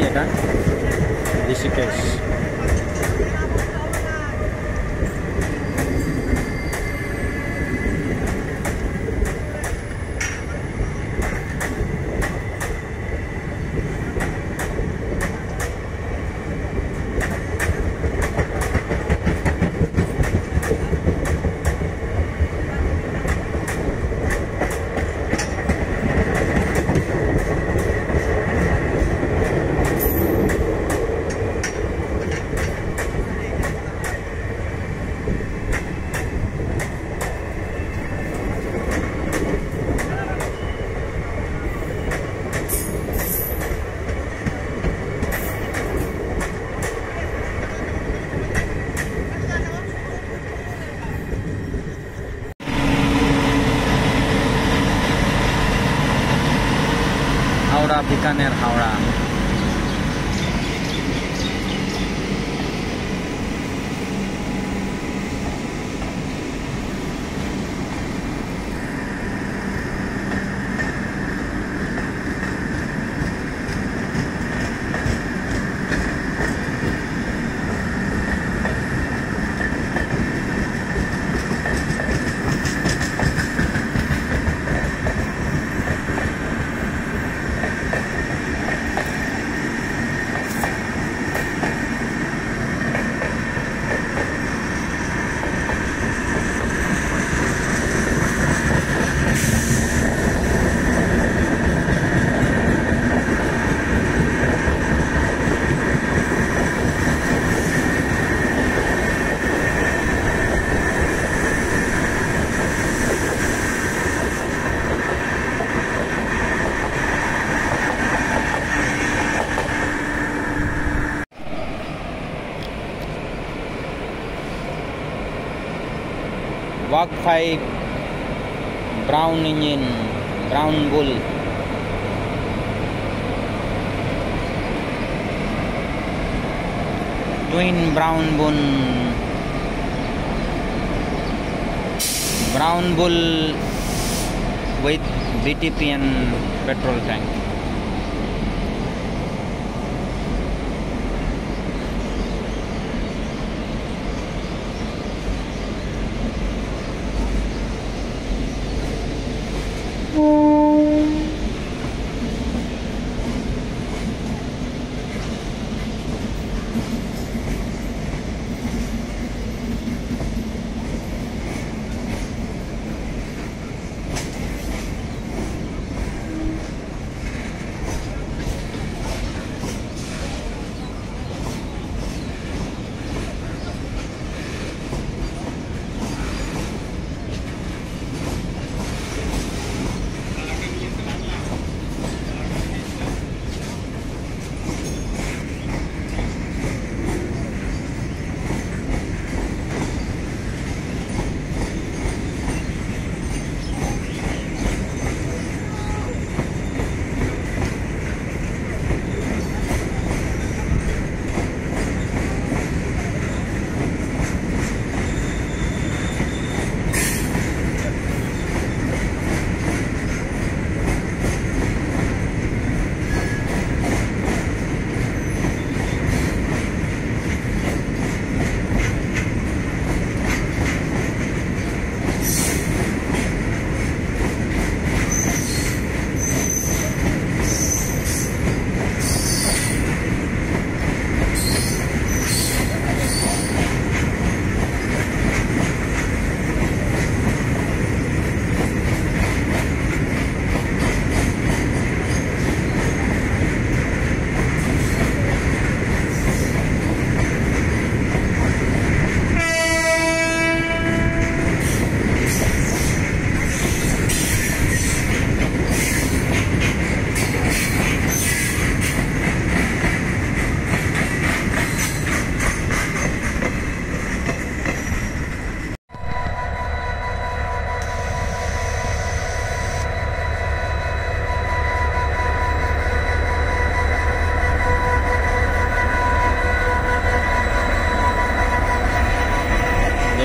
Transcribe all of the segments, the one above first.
ya kan? Rishikesh Howrah Bikaner Howrah walk five brown engine, brown bull. Twin brown bull. Brown bull with BTPN petrol tank.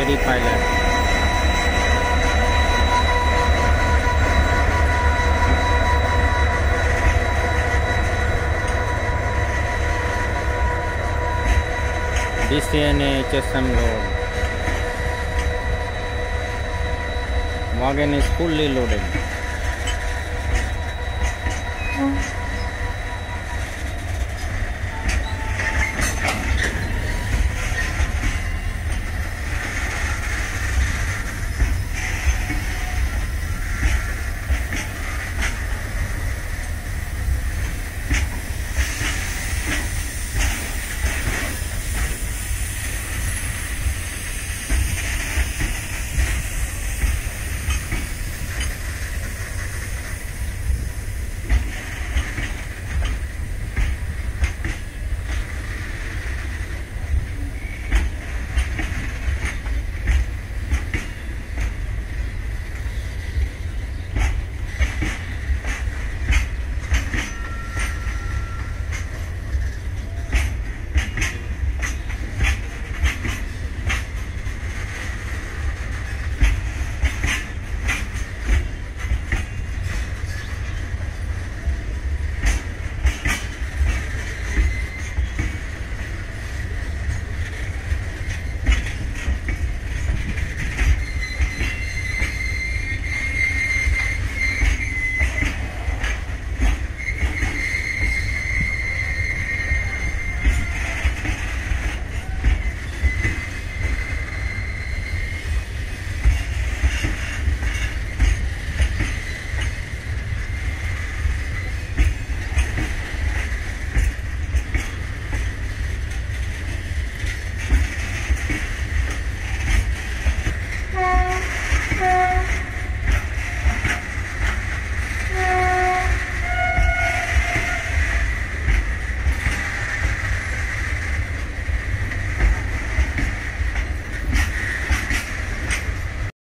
steady pilot. DCNA HSM load. Wagon is fully loaded. Mm.